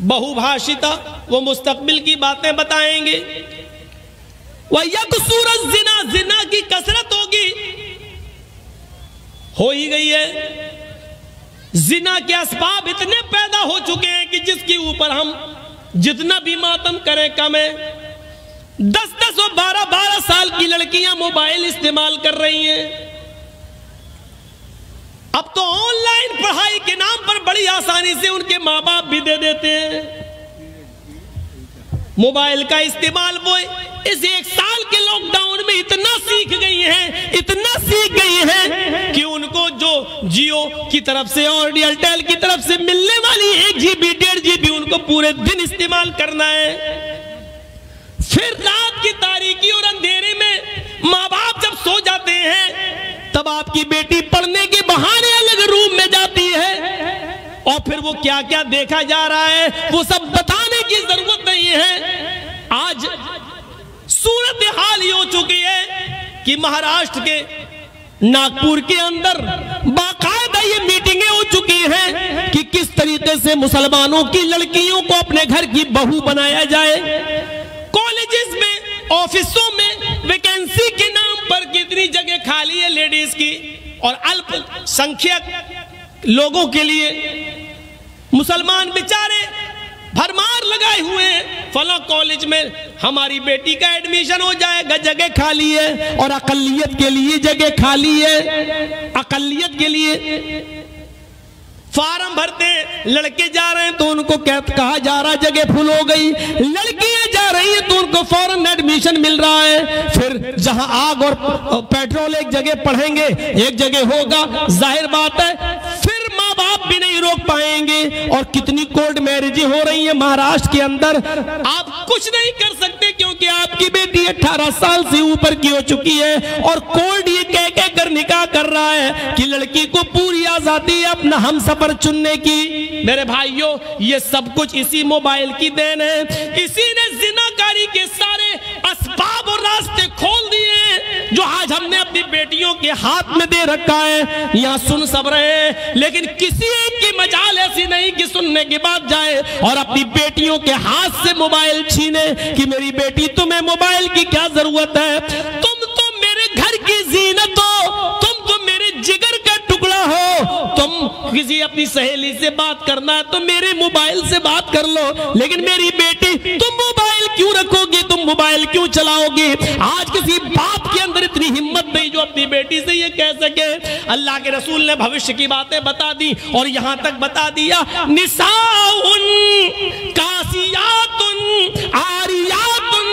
बहुभाषिता, वो मुस्तकबिल की बातें बताएँगे। वह यकसूरत जिना जिना की कसरत होगी। हो ही गई है। जिना के असबाब इतने पैदा हो चुके हैं कि जिसके ऊपर हम जितना भी मातम करें, कम है। दस दस और बारह बारह साल की लड़कियाँ मोबाइल इस्तेमाल कर रही हैं। अब तो ऑनलाइन पढ़ाई के नाम पर बड़ी आसानी से उनके माँ बाप भी दे देते हैं। मोबाइल का इस्तेमाल वो इस एक साल के लॉकडाउन में इतना सीख गई हैं, इतना सीख गई हैं कि उनको जो जियो की तरफ़ से और एयरटेल की तरफ़ से मिलने वाली एक जीबी डेढ़ जीबी उनको पूरे दिन इस्तेमाल करना है। फिर रात की तारीखी और अंधेरे में माँ बाप जब सो जाते हैं, तब आपकी बेटी पढ़ने के बहाने और फिर वो क्या क्या देखा जा रहा है, वो सब बताने की ज़रूरत नहीं है। आज सूरत हाल ही हो चुकी है कि महाराष्ट्र के नागपुर के अंदर बाकायदा ये मीटिंगें हो चुकी हैं कि किस तरीके से मुसलमानों की लड़कियों को अपने घर की बहू बनाया जाए। कॉलेजेस में, ऑफिसों में वैकेंसी के नाम पर कितनी जगह खाली है लेडीज़ की, और अल्पसंख्यक लोगों के लिए मुसलमान बेचारे भरमार लगाए हुए हैं। फला कॉलेज में हमारी बेटी का एडमिशन हो जाएगा जगह खाली है और अकलियत के लिए जगह खाली है। अकलियत के लिए फार्म भरते लड़के जा रहे हैं तो उनको कहा जा रहा जगह फुल हो गई। लड़कियाँ जा रही है तो उनको फॉरन एडमिशन मिल रहा है। फिर जहाँ आग और पेट्रोल एक जगह पढ़ेंगे, एक जगह होगा। ज़ाहिर बात है, फिर भी नहीं रोक पाएँगे। और कितनी कोर्ट मैरिज हो रही है महाराष्ट्र के अंदर। आप कुछ नहीं कर सकते क्योंकि आपकी बेटी 18 साल से ऊपर की हो चुकी है। और कोर्ट ये कह कह कर निकाह कर रहा है कि लड़की को पूरी आज़ादी है अपना हम सफ़र चुनने की। मेरे भाइयों, ये सब कुछ इसी मोबाइल की देन है। इसी ने जिनाकारी के सारे असबाब और रास्ते खोल दिए, जो आज हमने बेटियों के हाथ में दे रखा है यहाँ सुन सब रहे लेकिन किसी एक की मजाल ऐसी नहीं कि सुनने के बाद जाए और अपनी बेटियों के हाथ से मोबाइल छीने कि मेरी बेटी, तुम्हें मोबाइल की क्या ज़रूरत है? तुम तो मेरे घर की जीनत हो, तुम तो मेरे जिगर का टुकड़ा हो। तुम किसी अपनी सहेली से बात करना है तो मेरे मोबाइल से बात कर लो। लेकिन मेरी बेटी, तुम मोबाइल क्यों रखोगे? तुम मोबाइल क्यों चलाओगे? आज किसी बाप के इतनी हिम्मत नहीं जो अपनी बेटी से ये कह सके। अल्लाह के रसूल ने भविष्य की बातें बता दी और यहाँ तक बता दिया, निसाउन कासियातुन, आरियातुन,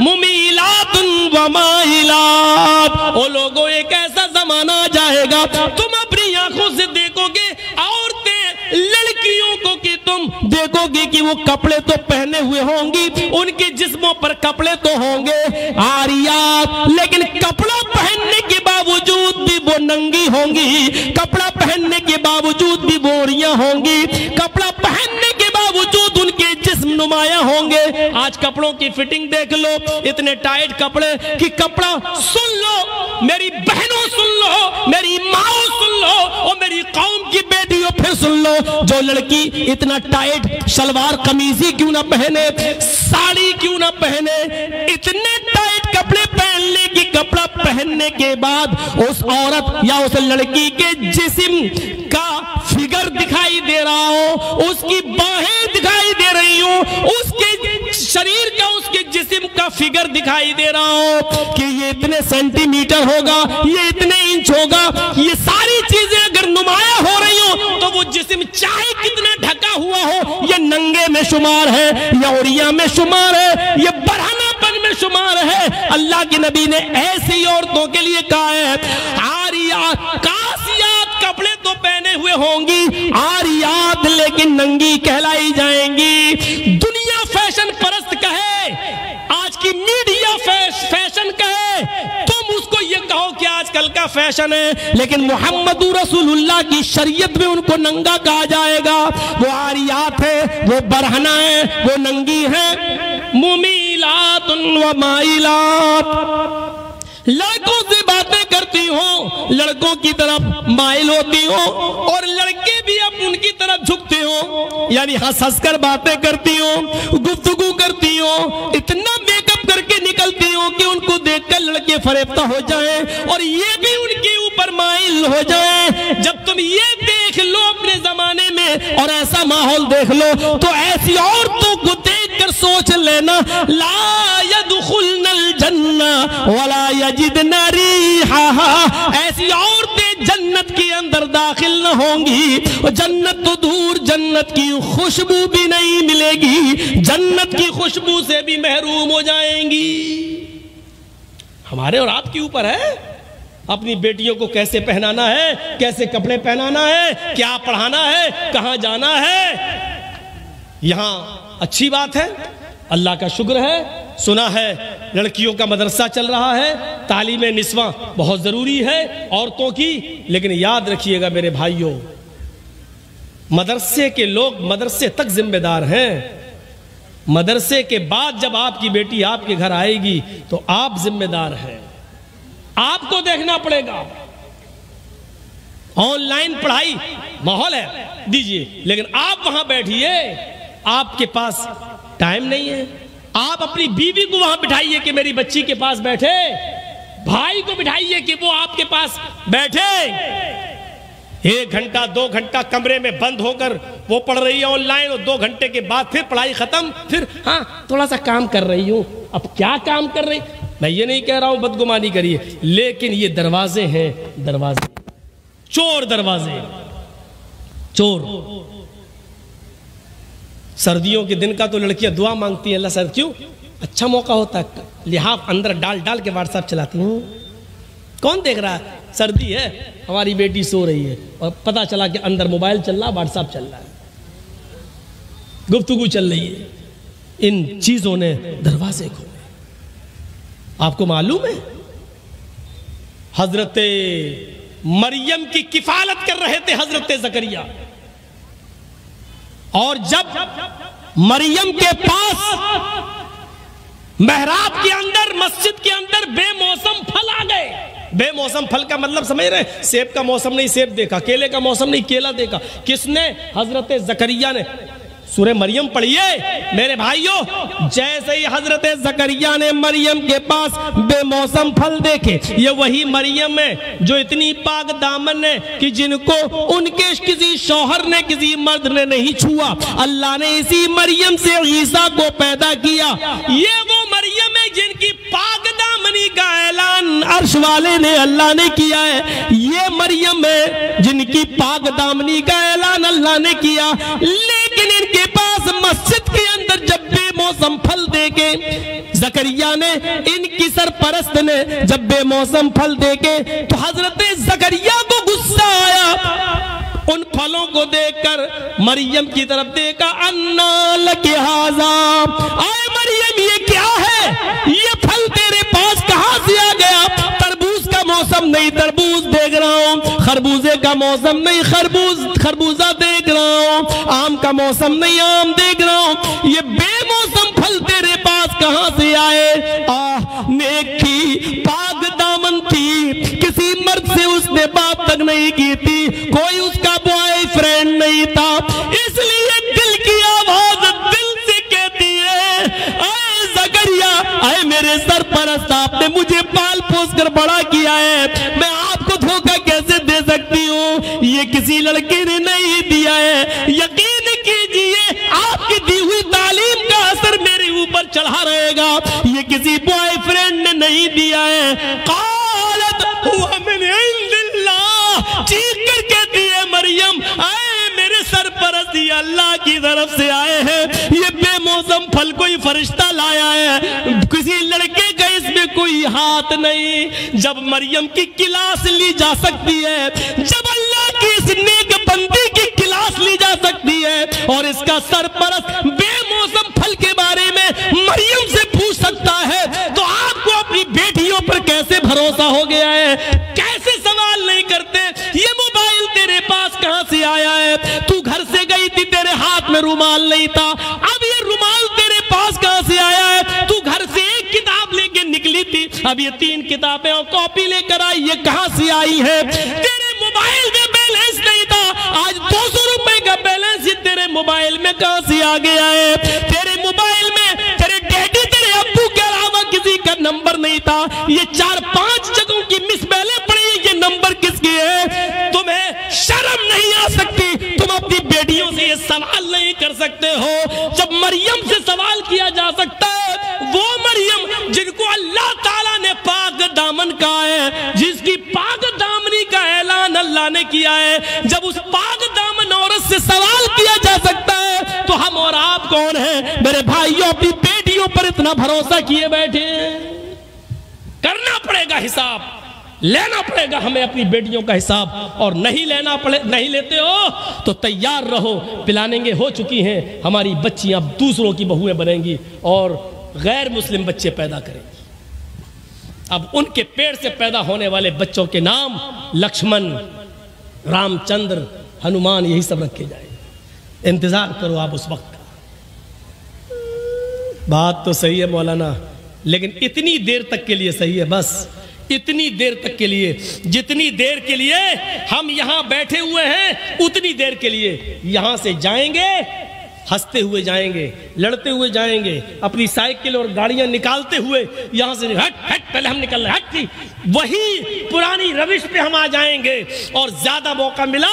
मुमीलातुन वमाइलात ओ लोगों, एक ऐसा जमाना जाएगा, तुम अपनी आँखों से देखोगे देखोगे कि वो कपड़े तो पहने हुए होंगी, उनके जिस्मों पर कपड़े तो होंगे आरियात लेकिन कपड़ा पहनने के बावजूद भी वो नंगी होंगी, कपड़ा पहनने के बावजूद भी बोरियाँ होंगी, कपड़ा पहनने के बावजूद उनके जिस्म नुमाया होंगे। आज कपड़ों की फिटिंग देख लो, इतने टाइट कपड़े कि कपड़ा सुन लो, मेरी बहनों सुन लो, मेरी माओ सुन लो, और मेरी कौम की फिर सुन लो, जो लड़की इतना टाइट सलवार कमीजी क्यों ना पहने, साड़ी क्यों ना पहने, इतने टाइट कपड़े पहन ले कि कपड़ा पहनने के बाद उस औरत या उस लड़की के जिस्म का दिखाई दे रहा हो, उसकी बाहें दिखाई दे रही हो, उसके शरीर का, उसके जिस्म का फिगर दिखाई दे रहा हो कि ये इतने सेंटीमीटर होगा, ये इतने इंच होगा, ये सारी चीज़ें अगर नुमाया हो रही हो तो वो जिस्म चाहे कितना ढका हुआ हो, ये नंगे में शुमार है, या उड़िया में शुमार है, ये बढ़ानापन में शुमार है। अल्लाह के नबी ने ऐसी औरतों के लिए कहा है, आरिया कासियात नंगी कहलाई जाएँगी। दुनिया फ़ैशन परस्त कहे आज की मीडिया फैश, फ़ैशन कहे तुम उसको ये कहो कि आजकल का फ़ैशन है लेकिन मोहम्मद रसूलुल्लाह की शरीयत में उनको नंगा कहा जाएगा। वो आरियात है वो बरहना है वो नंगी है। मुमीलात माइलात लड़कों से बातें करती हो, लड़कों की तरफ़ माइल होती हो और लड़के भी अब उनकी तरफ़ झुकते हो। यानी हंस हंस कर बातें करती हो, गुफ्तगु करती हो, इतना मेकअप करके निकलती हो कि उनको देखकर लड़के फरेफ्ता हो जाए और ये भी उनके ऊपर माइल हो जाए। जब तुम ये देख लो अपने जमाने में और ऐसा माहौल देख लो तो ऐसी औरतों को देख सोच लेना, ला यदखुलनल जन्ना, वला यजिदना रिहा। ऐसी औरतें जन्नत के अंदर दाखिल न होंगी जन्नत तो दूर, जन्नत की खुशबू भी नहीं मिलेगी, जन्नत की खुशबू से भी महरूम हो जाएँगी। हमारे और आपके ऊपर है? अपनी बेटियों को कैसे पहनाना है? कैसे कपड़े पहनाना है? क्या पढ़ाना है? कहाँ जाना है? यहाँ अच्छी बात है। अल्लाह का शुक्र है। सुना है, लड़कियों का मदरसा चल रहा है। तालीम निस्वा बहुत ज़रूरी है, औरतों की। लेकिन याद रखिएगा मेरे भाइयों, मदरसे के लोग मदरसे तक जिम्मेदार हैं। मदरसे के बाद जब आपकी बेटी आपके घर आएगी तो आप जिम्मेदार हैं। आपको देखना पड़ेगा। ऑनलाइन पढ़ाई माहौल है, दीजिए। लेकिन आप वहाँ बैठिए। आपके पास टाइम नहीं है। आप अपनी बीवी को वहाँ बिठाइए कि मेरी बच्ची के पास बैठे। भाई को बिठाइए कि वो आपके पास बैठे। एक घंटा, दो घंटा कमरे में बंद होकर वो पढ़ रही है ऑनलाइन और दो घंटे के बाद फिर पढ़ाई खत्म। फिर हाँ थोड़ा सा काम कर रही हूँ। अब क्या काम कर रही? मैं ये नहीं कह रहा हूँ, बदगुमानी करिए। लेकिन ये दरवाजे हैं, दरवाजे। चोर दरवाजे। चोर। सर्दियों के दिन का तो लड़कियाँ दुआ मांगती हैं, अल्लाह सर, क्यों? अच्छा मौका होता है, लिहाफ अंदर डाल डाल के व्हाट्सएप चलाती हूँ। कौन देख रहा है? सर्दी है, हमारी बेटी सो रही है, और पता चला कि अंदर मोबाइल चल रहा, व्हाट्सएप चल रहा है। गुफ्तगु चल रही है। इन चीज़ों ने दरवाजे खोले। आपको मालूम है? हज़रत मरियम की किफालत कर रहे थे हज़रत जकरिया। और जब मरियम के पास महराब के अंदर, मस्जिद के अंदर बेमौसम फल आ गए। बेमौसम फल का मतलब समझ रहे सेब का मौसम नहीं, सेब देखा, केले का मौसम नहीं, केला देखा। किसने? हज़रत जकरिया ने। सूर्य मरियम पढ़िए। मेरे भाइयों, जैसे ही हज़रत जकरिया ने मरियम के पास बेमौसम फल देखे, ये वही मरियम है जो इतनी पाक दामन है कि जिनको उनके किसी शौहर ने, किसी मर्द ने नहीं छुआ। अल्लाह ने इसी मरियम से ईसा को पैदा किया। ये वो मरियम है जिनकी पाक दामनी का ऐलान अर्श वाले ने अल्लाह ने किया है। ये मरियम है जिनकी पाक दामनी का ऐलान अल्लाह ने किया। लेकिन इनके पास मस्जिद के अंदर जब बेमौसम फल देके, जकरिया ने इनकी सरपरस्त ने जब बेमौसम फल देके तो हज़रत जकरिया को गुस्सा आया। उन फलों को देखकर मरियम की तरफ़ देखा, अन्ना लगे हाजा। आए मौसम नहीं तरबूज देख रहा हूँ। खरबूजे का मौसम नहीं, खरबूज, खरबूजा देख रहा हूँ। आम का मौसम नहीं, आम देख रहा हूँ। ये बेमौसम फल तेरे पास कहाँ से आए? आह, नेकी पाग दामन थी किसी मर्द से उसने बात तक नहीं की थी। कोई उसका बॉयफ्रेंड नहीं था। इसलिए आए मेरे सरपरस्त आपने मुझे पाल पोस कर बड़ा किया है। मैं आपको धोखा कैसे दे सकती हूँ? ये किसी लड़के ने नहीं दिया है। यकीन कीजिए, आपकी दी हुई तालीम का असर मेरे ऊपर चढ़ा रहेगा। ये किसी बॉयफ्रेंड ने नहीं दिया है। कालत हुआ मैंने चीख अल्लाह की तरफ़ से आए हैं। ये बेमौसम फल कोई फरिश्ता लाया है। किसी लड़के का इसमें कोई हाथ नहीं। जब मरियम की क्लास ली जा सकती है, जब अल्लाह की इस नेक बंदी की क्लास ली जा सकती है, और इसका सरपरस्त बेमौसम तेरे हाथ में रुमाल नहीं था। अब ये रुमाल तेरे पास कहाँ से आया है? तू घर से एक किताब लेके निकली थी। अब ये तीन किताबें और कॉपी लेकर आई, ये कहाँ से आई है? तेरे मोबाइल में बैलेंस नहीं था। आज दो सौ रुपए का बैलेंस ये तेरे मोबाइल में कहाँ से आ गया है? तेरे मोबाइल में तेरे डैडी, तेरे अब्बू के अलावा किसी का नंबर नहीं था। ये चार पाँच जगहों की सवाल नहीं कर सकते हो। जब मरियम से सवाल किया जा सकता है, वो मरियम जिनको अल्लाह ताला ने पाक दामन कहा है, जिसकी पाक दामनी का ऐलान अल्लाह ने किया है, जब उस पाक दामन औरत से सवाल किया जा सकता है तो हम और आप कौन हैं? मेरे भाइयों, अपनी बेटियों पर इतना भरोसा किए बैठे करना पड़ेगा हिसाब। लेना पड़ेगा हमें अपनी बेटियों का हिसाब। और नहीं लेना पड़े, नहीं लेते हो तो तैयार रहो। पिलानेंगे, हो चुकी हैं। हमारी बच्चियाँ अब दूसरों की बहुएँ बनेंगी और गैर मुस्लिम बच्चे पैदा करेंगी। अब उनके पेड़ से पैदा होने वाले बच्चों के नाम लक्ष्मण, रामचंद्र, हनुमान, यही सब रखे जाए इंतज़ार करो आप उस वक्त का। बात तो सही है मौलाना, लेकिन इतनी देर तक के लिए सही है, बस। इतनी देर तक के लिए, जितनी देर के लिए हम यहाँ बैठे हुए हैं, उतनी देर के लिए यहाँ से जाएँगे, हँसते हुए जाएँगे, लड़ते हुए जाएँगे, अपनी साइकिल और गाड़ियाँ निकालते हुए यहाँ से हट हट, पहले हम निकल रहे हट वही पुरानी रविश पे हम आ जाएँगे और ज़्यादा मौका मिला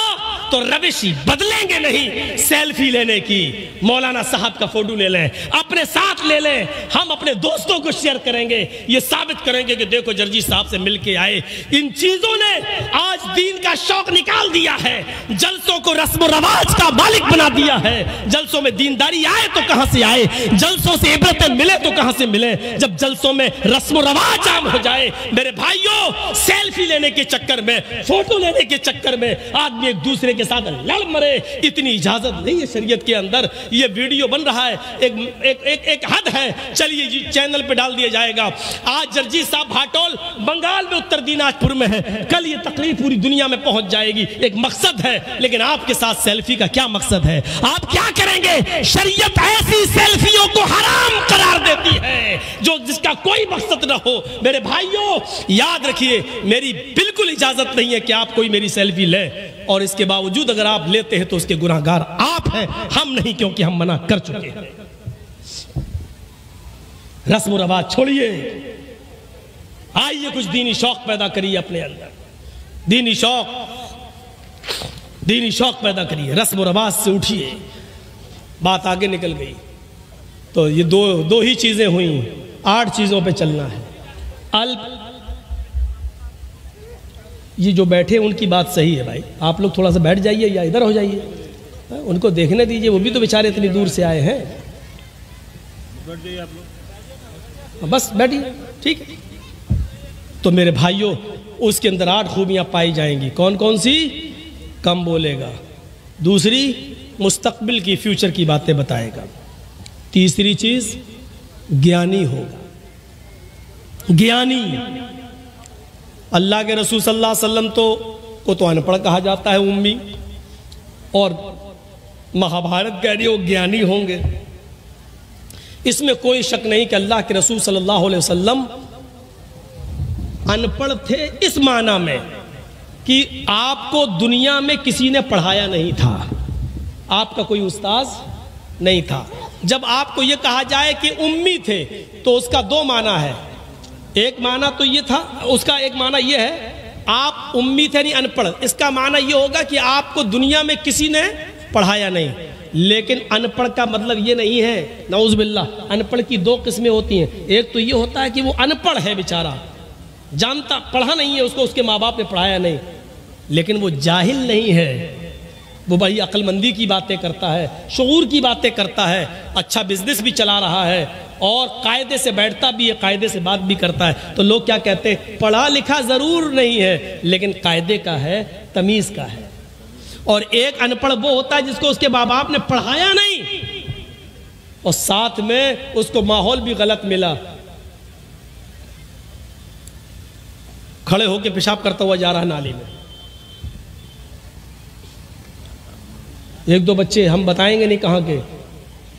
तो रविश बदलेंगे नहीं। सेल्फी लेने की। मौलाना साहब का फ़ोटो ले लें। अपने साथ ले लें। हम अपने दोस्तों को शेयर करेंगे। ये साबित करेंगे कि देखो जर्जी साहब से मिलके आए। इन चीज़ों ने आज दीन का शौक निकाल दिया है। जलसों को रस्म रवाज का मालिक बना दिया है। जलसों में दीनदारी आए तो कहाँ से आए? जलसों से इबरतें मिले तो कहाँ से मिले? जब जलसों में रस्म रवाज आम हो जाए, मेरे भाइयों, सेल्फी लेने के चक्कर में, फ़ोटो लेने के चक्कर में आदमी एक दूसरे के साथ लड़ मरे। इतनी इजाज़त नहीं है शरीयत के अंदर। ये वीडियो बन रहा है। एक एक एक, एक हद है। चलिए जी चैनल पे डाल दिया जाएगा। आज जर्जी साहब भाटोल बंगाल में उत्तर दिनाजपुर में है। कल ये तकलीफ़ पूरी दुनिया में पहुँच जाएगी। एक मकसद है। लेकिन आपके साथ सेल्फी का क्या मकसद है? आप क्या करेंगे? शरीयत ऐसी सेल्फियों को हराम करार देती है जो जिसका कोई मकसद ना हो। मेरे भाइयों याद रखिए मेरी बिल्कुल इजाज़त नहीं है कि आप कोई मेरी सेल्फी ले। और इसके बावजूद अगर आप लेते हैं तो उसके गुनाहगार आप हैं। हम नहीं, क्योंकि हम मना कर चुके हैं। रस्म रवाज छोड़िए। आइए कुछ दीनी शौक पैदा करिए अपने अंदर। दीनी शौक दीनी शौक पैदा करिए। रस्म रवाज से उठिए। बात आगे निकल गई। तो ये दो दो ही चीज़ें हुई। आठ चीज़ों पे चलना है। अल्प ये जो बैठे उनकी बात सही है भाई। आप लोग थोड़ा सा बैठ जाइए या इधर हो जाइए। उनको देखने दीजिए, वो भी तो बेचारे इतनी दूर से आए हैं, बस बैठिए, ठीक है। तो मेरे भाइयों, उसके अंदर आठ खूबियाँ पाई जाएँगी। कौन कौन सी? कम बोलेगा। दूसरी, मुस्तकबिल की फ्यूचर की बातें बताएगा। तीसरी चीज़, ज्ञानी होगा। ज्ञानी। अल्लाह के रसूल सल्लल्लाहु अलैहि वसल्लम तो को तो अनपढ़ कहा जाता है उम्मी। और महाभारत कह रही हो ज्ञानी होंगे। इसमें कोई शक नहीं कि अल्लाह के रसूल सल्लल्लाहु अलैहि वसल्लम अनपढ़ थे इस माना में कि आपको दुनिया में किसी ने पढ़ाया नहीं था। आपका कोई उस्ताज नहीं था। जब आपको यह कहा जाए कि उम्मी थे तो उसका दो माना है। एक माना तो ये था, उसका एक माना ये है, आप उम्मी थे नहीं अनपढ़। इसका माना ये होगा कि आपको दुनिया में किसी ने पढ़ाया नहीं। लेकिन अनपढ़ का मतलब ये नहीं है नौज बिल्ला अनपढ़ की दो किस्में होती हैं। एक तो ये होता है कि वो अनपढ़ है बेचारा। जानता, पढ़ा नहीं है उसको, उसके माँ बाप ने पढ़ाया नहीं। लेकिन वो जाहिल नहीं है। वो बड़ी अक्लमंदी की बातें करता है, शूर की बातें करता है अच्छा बिज़नेस भी चला रहा है। और कायदे से बैठता भी है, कायदे से बात भी करता है। तो लोग क्या कहते हैं, पढ़ा लिखा ज़रूर नहीं है, लेकिन कायदे का है, तमीज का है। और एक अनपढ़ वो होता है जिसको उसके माँ बाप ने पढ़ाया नहीं, और साथ में उसको माहौल भी गलत मिला। खड़े होकर पेशाब करता हुआ जा रहा नाली में। एक दो बच्चे हम बताएँगे नहीं कहाँ के।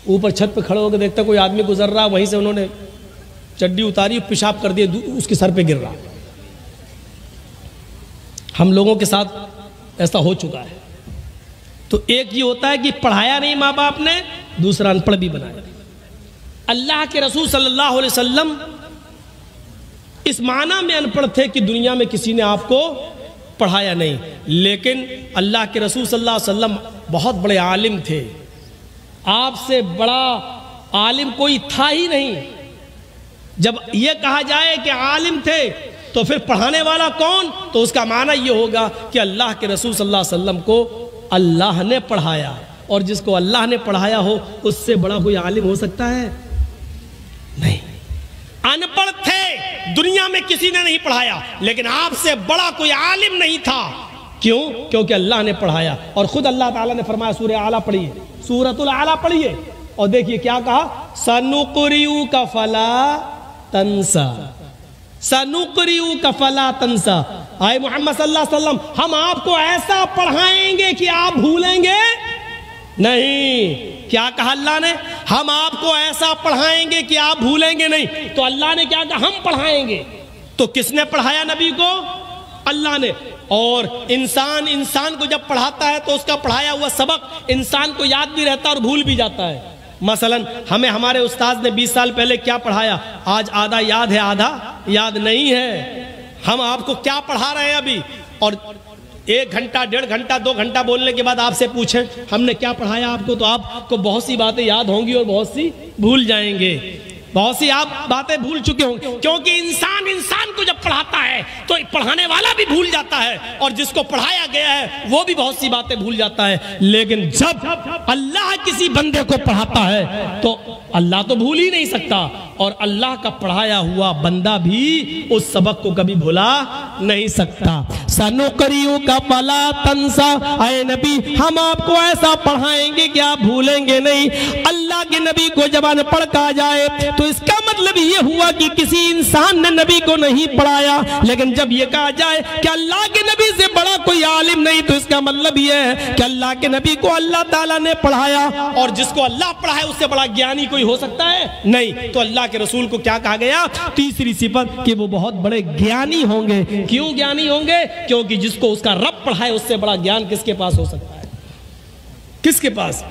ऊपर छत पे खड़े होकर देखता कोई आदमी गुजर रहा, वहीं से उन्होंने चड्डी उतारी, पेशाब कर दिए उसके सर पे गिर रहा। हम लोगों के साथ ऐसा हो चुका है। तो एक ये होता है कि पढ़ाया नहीं माँ बाप ने, दूसरा अनपढ़ भी बनाया। अल्लाह के रसूल सल्लल्लाहु अलैहि वसल्लम इस माना में अनपढ़ थे कि दुनिया में किसी ने आपको पढ़ाया नहीं। लेकिन अल्लाह के रसूल सल्लल्लाहु अलैहि वसल्लम बहुत बड़े आलिम थे। आपसे बड़ा आलिम कोई था ही नहीं। जब यह कहा जाए कि आलिम थे तो फिर पढ़ाने वाला कौन? तो उसका माना यह होगा कि अल्लाह के रसूल सल्लल्लाहु अलैहि वसल्लम को अल्लाह ने पढ़ाया। और जिसको अल्लाह ने पढ़ाया हो, उससे बड़ा कोई आलिम हो सकता है? नहीं। अनपढ़ थे, दुनिया में किसी ने नहीं पढ़ाया, लेकिन आपसे बड़ा कोई आलिम नहीं था। क्यों? क्योंकि अल्लाह ने पढ़ाया। और खुद अल्लाह ताला ने फरमाया सूर्य आला पढ़िए। सूरतुल आला पढ़िए। और देखिए क्या कहा? सनुकुरियू का फला तंसा। सनुकरियू का फला तंसा। आए मोहम्मद वसल्लम, हम आपको ऐसा पढ़ाएँगे कि आप भूलेंगे नहीं। क्या कहा अल्लाह ने? हम आपको ऐसा पढ़ाएँगे कि आप भूलेंगे नहीं। तो अल्लाह ने क्या कहा? हम पढ़ाएँगे। तो किसने पढ़ाया नबी को? अल्लाह ने। और इंसान इंसान को जब पढ़ाता है तो उसका पढ़ाया हुआ सबक इंसान को याद भी रहता है और भूल भी जाता है। मसलन, हमें हमारे उस्ताद ने 20 साल पहले क्या पढ़ाया? आज आधा याद है, आधा याद नहीं है। हम आपको क्या पढ़ा रहे हैं अभी? और एक घंटा, डेढ़ घंटा, दो घंटा बोलने के बाद आपसे पूछे, हमने क्या पढ़ाया आपको? तो आपको बहुत सी बातें याद होंगी और बहुत सी भूल जाएँगे। बहुत सी आप बातें भूल चुके होंगे, क्योंकि इंसान इंसान को जब पढ़ाता है तो पढ़ाने वाला भी भूल जाता है, और जिसको पढ़ाया गया है, वो भी बहुत सी बातें भूल जाता है। लेकिन जब अल्लाह किसी बंदे को पढ़ाता है तो अल्लाह तो भूल ही नहीं सकता, और अल्लाह का पढ़ाया हुआ बंदा भी उस सबक को कभी भुला नहीं सकता। सनुकरियों का पला तंसा आए नबी, हम आपको ऐसा पढ़ाएँगे कि आप भूलेंगे नहीं। अल्लाह के नबी को जबान पढ़ कहा जाए तो इसका मतलब ये हुआ कि किसी इंसान ने नबी को नहीं पढ़ाया। लेकिन जब ये कहा जाए कि अल्लाह के नबी से बड़ा कोई आलिम नहीं तो इसका मतलब ये है कि अल्लाह के नबी को अल्लाह ताला ने पढ़ाया। और जिसको अल्लाह पढ़ाए उससे बड़ा ज्ञानी कोई हो सकता है? नहीं। तो अल्लाह के रसूल को क्या कहा गया? तीसरी सिफत कि वो बहुत बड़े ज्ञानी होंगे। क्यों ज्ञानी होंगे? क्योंकि जिसको उसका रब पढ़ाए उससे बड़ा ज्ञान किसके पास हो सकता है? किसके पास?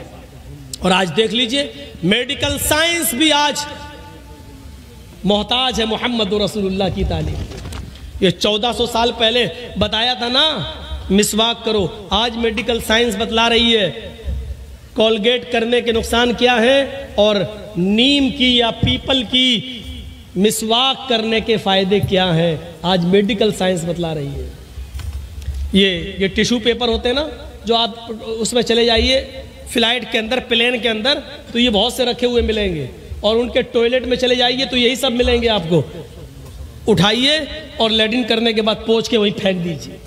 और आज देख लीजिए, मेडिकल साइंस भी आज मोहताज है मोहम्मद रसूलुल्लाह की तालीम। ये 1400 साल पहले बताया था ना, मिसवाक करो, आज मेडिकल साइंस बतला रही है। कॉलगेट करने के नुकसान क्या है और नीम की या पीपल की मिसवाक करने के फ़ायदे क्या हैं, आज मेडिकल साइंस बतला रही है। ये ये टिश्यू पेपर होते हैं ना, जो आप उसमें चले जाइए फ़्लाइट के अंदर प्लेन के अंदर तो ये बहुत से रखे हुए मिलेंगे। और उनके टॉयलेट में चले जाइए तो यही सब मिलेंगे आपको। उठाइए और लेडिन करने के बाद पोच के वहीं फेंक दीजिए।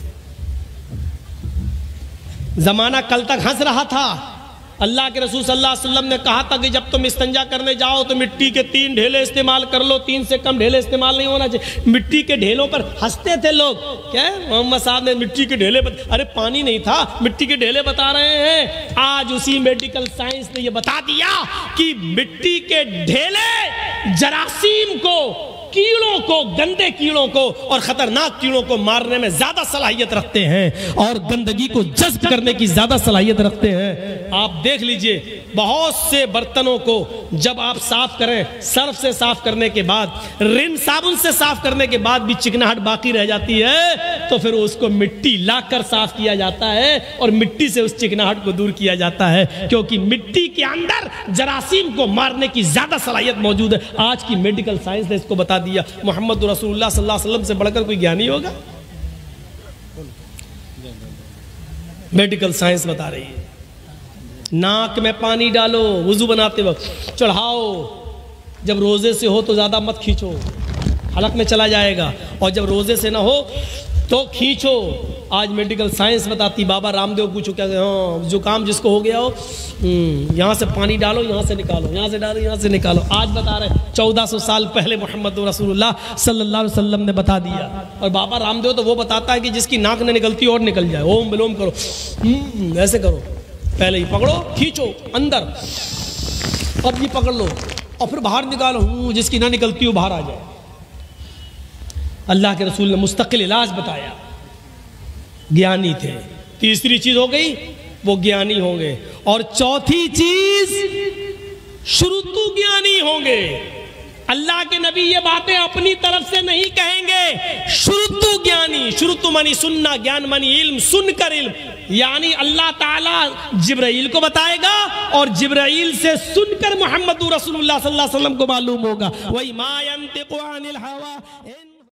जमाना कल तक हंस रहा था। अल्लाह के रसूल सल्लल्लाहु अलैहि वसल्लम ने कहा था कि जब तुम इस्तंजा करने जाओ तो मिट्टी के तीन ढेले इस्तेमाल कर लो, तीन से कम ढेले इस्तेमाल नहीं होना चाहिए। मिट्टी के ढेलों पर हँसते थे लोग। क्या? मोहम्मद साहब ने मिट्टी के ढेले बत... अरे पानी नहीं था, मिट्टी के ढेले बता रहे हैं। आज उसी मेडिकल साइंस ने यह बता दिया कि मिट्टी के ढेले जरासीम को कीड़ों को, गंदे कीड़ों को और खतरनाक कीड़ों को मारने में ज़्यादा सलाहियत रखते हैं और गंदगी को जज्ब करने की ज़्यादा सलाहियत रखते हैं। आप देख लीजिए, बहुत से बर्तनों को जब आप साफ़ करें, सर्फ से साफ़ करने के बाद, रिन साबुन से साफ़ करने के बाद भी चिकनाहट बाकी रह जाती है तो फिर उसको मिट्टी लाकर साफ़ किया जाता है और मिट्टी से उस चिकनाहट को दूर किया जाता है, क्योंकि मिट्टी के अंदर जरासीम को मारने की ज़्यादा सलाहियत मौजूद है। आज की मेडिकल साइंस ने इसको बता बता दिया। मोहम्मद रसूलुल्लाह सल्लल्लाहु अलैहि वसल्लम से बढ़कर कोई ज्ञानी होगा? मेडिकल साइंस बता रही है। नाक में पानी डालो, वज़ू बनाते वक्त। चढ़ाओ। जब रोज़े से हो तो ज़्यादा मत खींचो। हलक में चला जाएगा। और जब रोज़े से ना हो तो खींचो। आज मेडिकल साइंस बताती बाबा रामदेव पूछो क्या हाँ जुकाम जिसको हो गया हो हम्म, यहाँ से पानी डालो यहाँ से निकालो यहाँ से डालो यहाँ से निकालो। आज बता रहे चौदह सौ साल पहले मोहम्मद रसूलुल्लाह सल्लल्लाहु अलैहि वसल्लम ने बता दिया। और बाबा रामदेव तो वो बताता है कि जिसकी नाक ने निकलती और निकल जाए ओम विलोम करो। हम्म, ऐसे करो। पहले ही पकड़ो खींचो अंदर। अब ये पकड़ लो। और फिर बाहर निकालो। जिसकी ना निकलती हो बाहर आ जाए। अल्लाह के रसूल ने मुस्तकिल इलाज बताया। ज्ञानी थे। तीसरी चीज़ हो गई, वो ज्ञानी होंगे। और चौथी चीज़, शुरुतु ज्ञानी होंगे। अल्लाह के नबी ये बातें अपनी तरफ़ से नहीं कहेंगे। शुरुतु ज्ञानी, शुरुतु मानी सुनना, ज्ञान मानी इल्म, सुनकर इल्म। यानी अल्लाह ताला जिब्राइल को बताएगा और जिब्राइल से सुनकर मोहम्मद रसूलुल्लाह सल्लल्लाहु अलैहि वसल्लम को मालूम होगा। वही मायंतिकु हवा